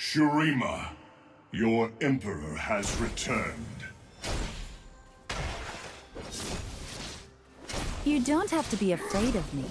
Shurima, your Emperor has returned. You don't have to be afraid of me.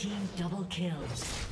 Team double kill.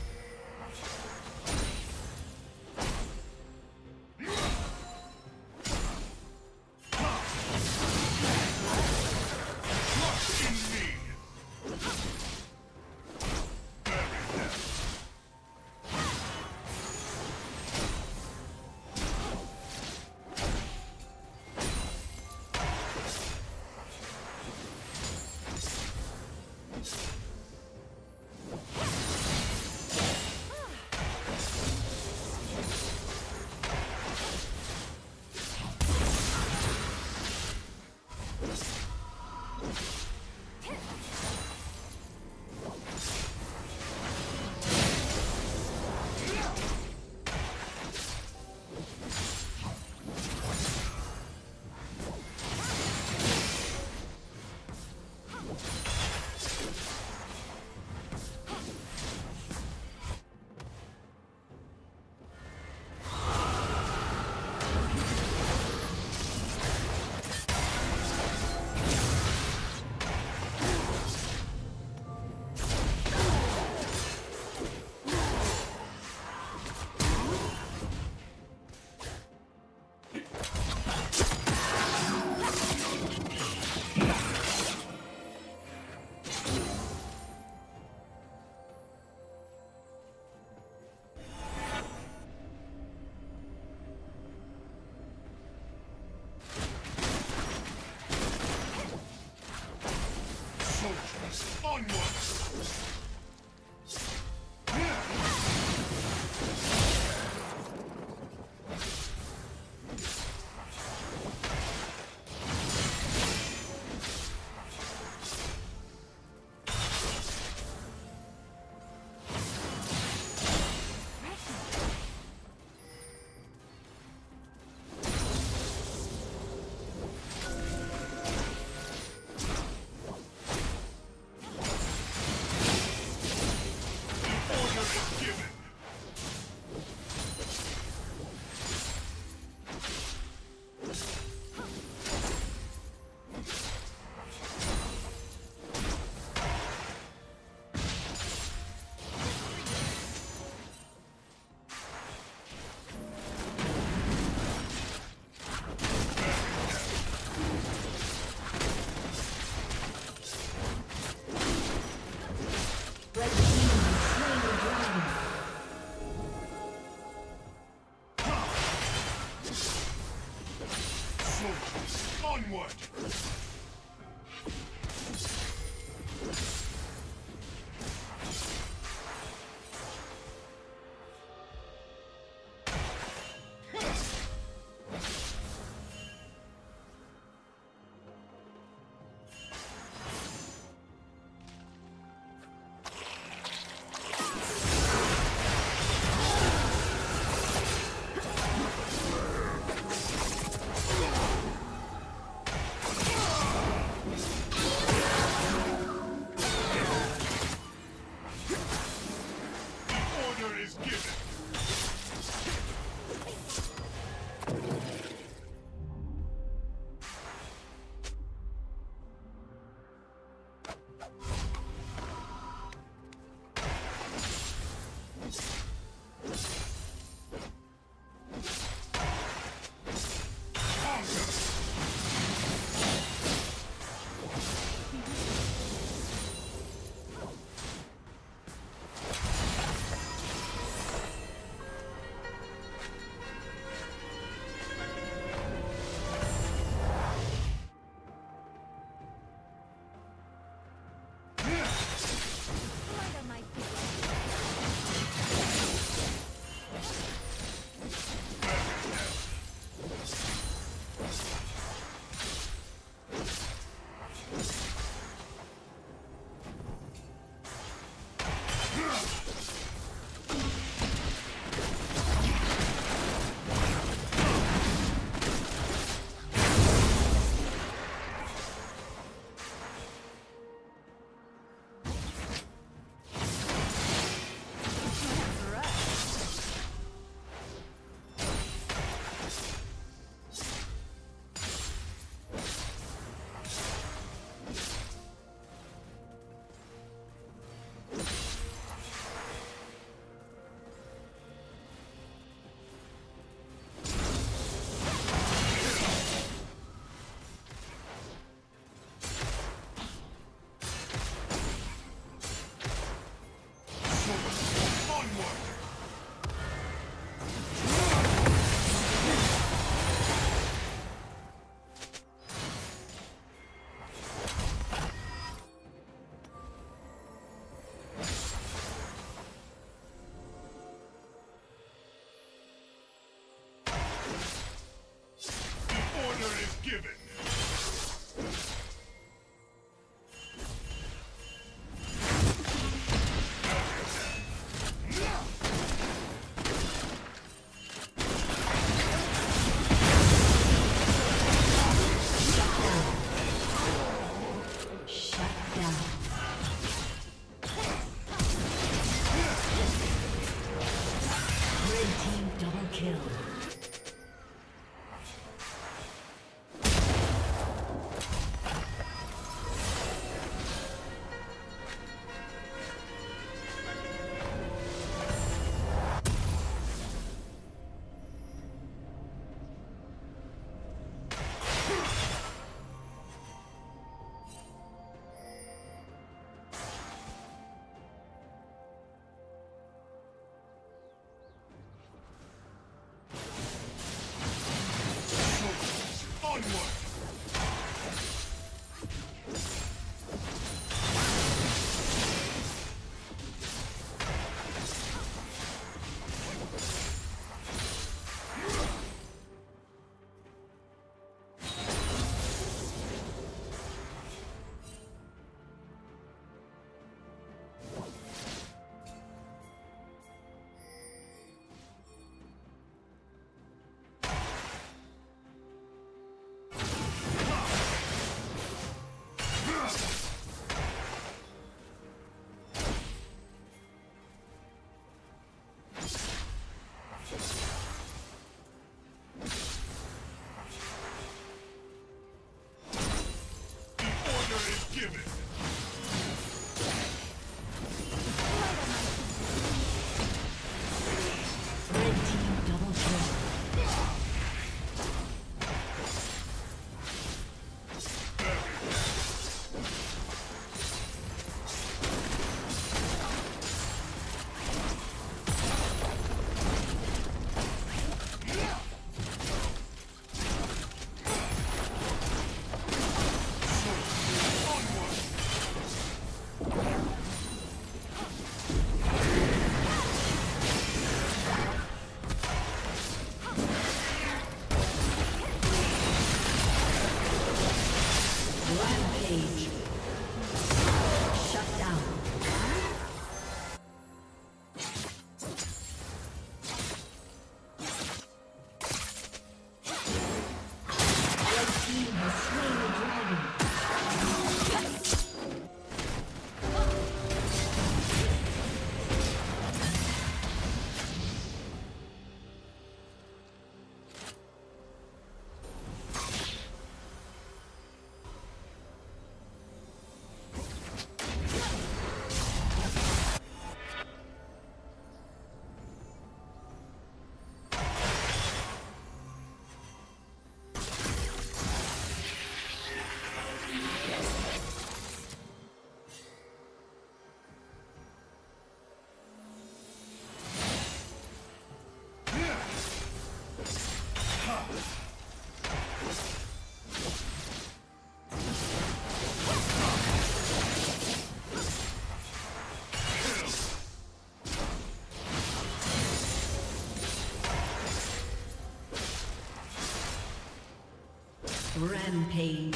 Down. Rampage. Rampage.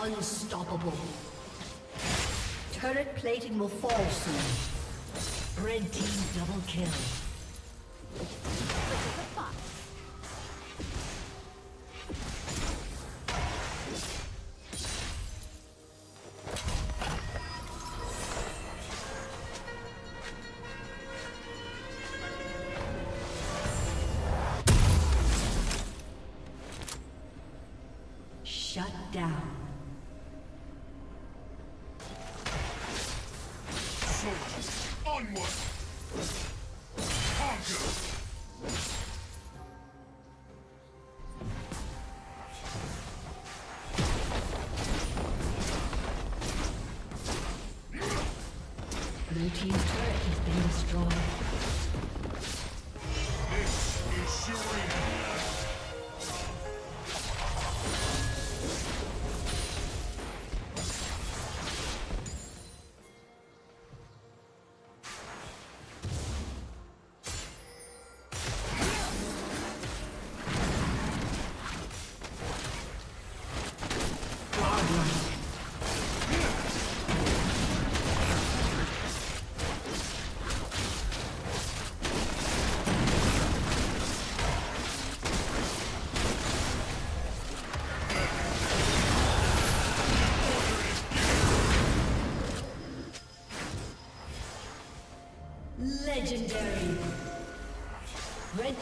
Unstoppable. Turret plating will fall soon. Red team double kill. Down. Soldiers, onward! Conquer! Blue team's turret has been destroyed.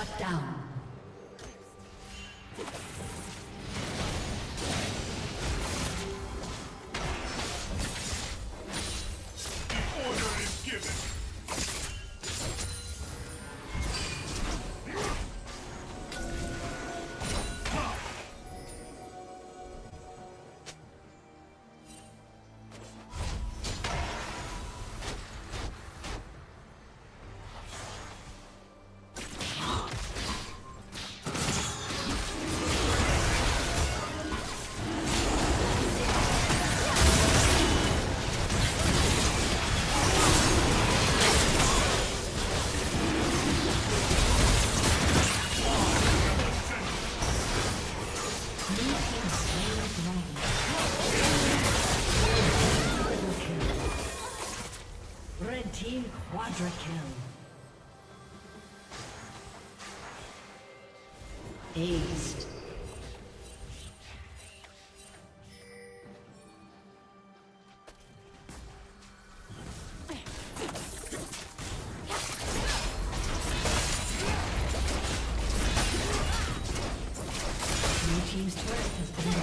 Shut down.